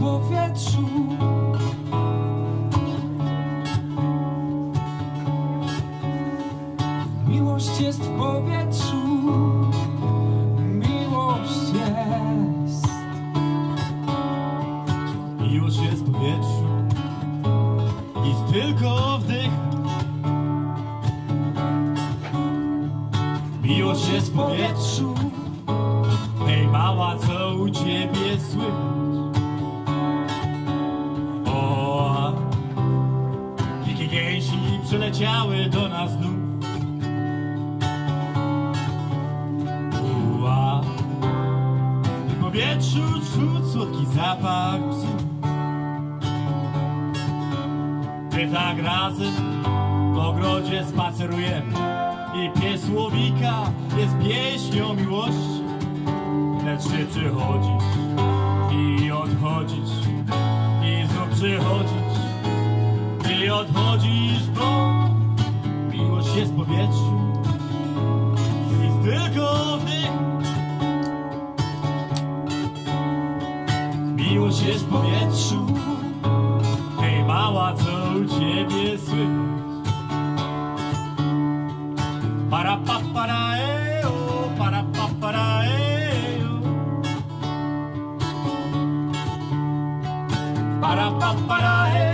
powietrzu. Miłość jest w powietrzu. Miłość jest. Miłość jest w powietrzu Nic tylko wdych Miłość jest w powietrzu Hej mała, co u ciebie słychać? Przyleciały do nas znów. Ua, w powietrzu czuć słodki zapach psów My tak razem w ogrodzie spacerujemy I pies łowika jest pieśnią miłości Lecz ty przychodzisz i odchodzisz I znów przychodzisz odchodzisz Bo miłość jest w powietrzu Jest tylko wdych Miłość jest w powietrzu Hej mała, co u ciebie słychać? Para pa para eo, para pa para eo. Para pa para eo,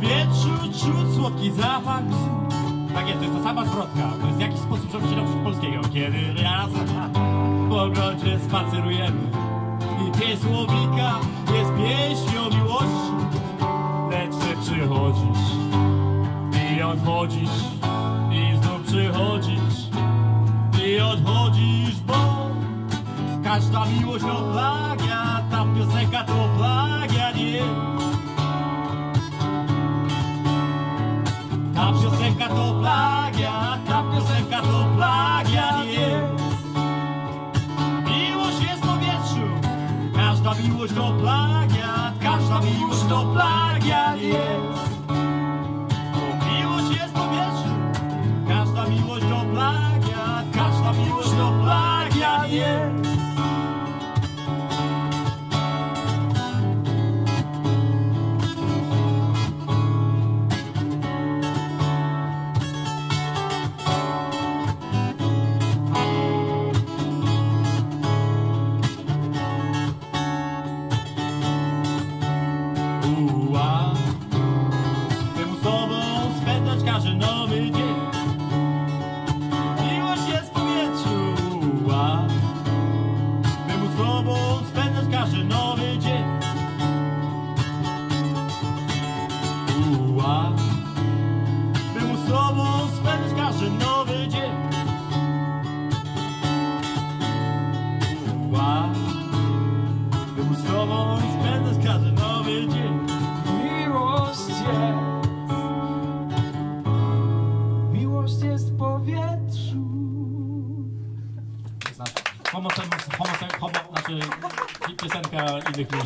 powietrzu czuć słodki zapach psu. Tak jest, to jest ta sama zwrotka. To jest jakiś sposób przeprosić z polskiego. Kiedy razem w ogrodzie spacerujemy i pies łowika jest pieśnią miłości. Lecz ty przychodzisz i odchodzisz i znów przychodzisz i odchodzisz, bo każda miłość to plagiat, ta piosenka to plagiat miłość to plagiat, każda miłość to plagiat jest. Bo miłość jest w powietrzu, każda miłość to plagiat, każda miłość to plagiat jest. Każdy nowy dzień. Miłość jest w powietrzu Ua, Temu z tobą spędzać każdy nowy dzień. Ua, Temu z tobą spędzać każdy nowy dzień. Ua, Temu z tobą spędzać każdy nowy dzień. Miłość jest. Miłość jest w powietrzu. Znaczy, homo, znaczy piosenka innych ludzi.